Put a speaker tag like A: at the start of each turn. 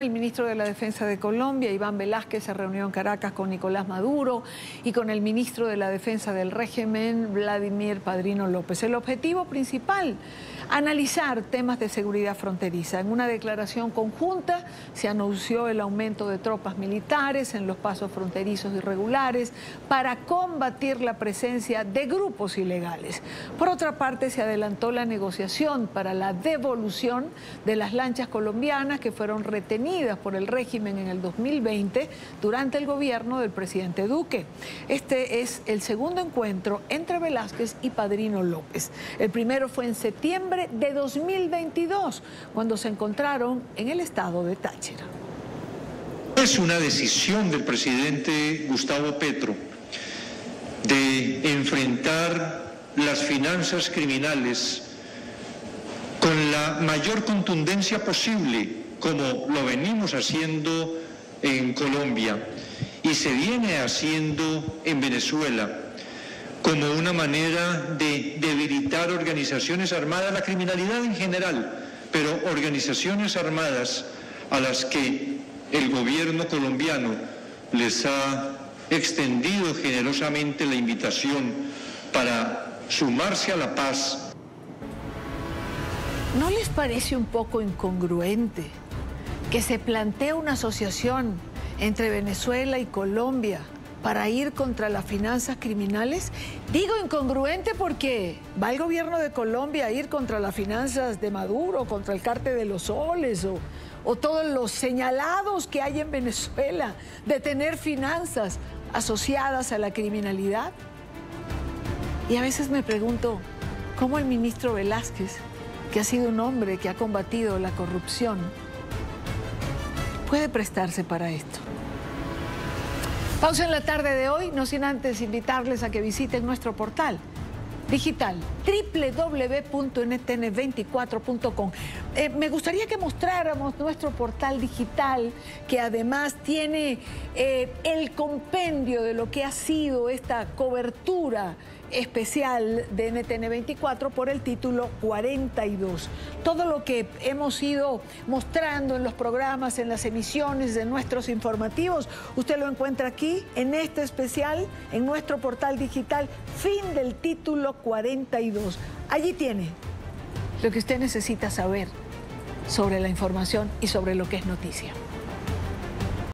A: El ministro de la Defensa de Colombia, Iván Velázquez, se reunió en Caracas con Nicolás Maduro y con el ministro de la Defensa del régimen, Vladimir Padrino López. El objetivo principal, analizar temas de seguridad fronteriza. En una declaración conjunta se anunció el aumento de tropas militares en los pasos fronterizos irregulares para combatir la presencia de grupos ilegales. Por otra parte, se adelantó la negociación para la devolución de las lanchas colombianas que fueron retenidas por el régimen en el 2020 durante el gobierno del presidente Duque. Este es el segundo encuentro entre Velázquez y Padrino López. El primero fue en septiembre de 2022, cuando se encontraron en el estado de Táchira.
B: Es una decisión del presidente Gustavo Petro de enfrentar las finanzas criminales la mayor contundencia posible como lo venimos haciendo en Colombia y se viene haciendo en Venezuela como una manera de debilitar organizaciones armadas, la criminalidad en general, pero organizaciones armadas a las que el gobierno colombiano les ha extendido generosamente la invitación para sumarse a la paz.
A: ¿No les parece un poco incongruente que se plantea una asociación entre Venezuela y Colombia para ir contra las finanzas criminales? Digo incongruente porque va el gobierno de Colombia a ir contra las finanzas de Maduro, contra el cártel de los soles o, o todos los señalados que hay en Venezuela de tener finanzas asociadas a la criminalidad. Y a veces me pregunto, ¿cómo el ministro Velázquez, que ha sido un hombre que ha combatido la corrupción, puede prestarse para esto. Pausa en la tarde de hoy, no sin antes invitarles a que visiten nuestro portal digital www.ntn24.com. Eh, me gustaría que mostráramos nuestro portal digital que además tiene eh, el compendio de lo que ha sido esta cobertura especial de NTN24 por el título 42. Todo lo que hemos ido mostrando en los programas, en las emisiones de nuestros informativos, usted lo encuentra aquí en este especial, en nuestro portal digital, fin del título 42. Allí tiene lo que usted necesita saber sobre la información y sobre lo que es noticia.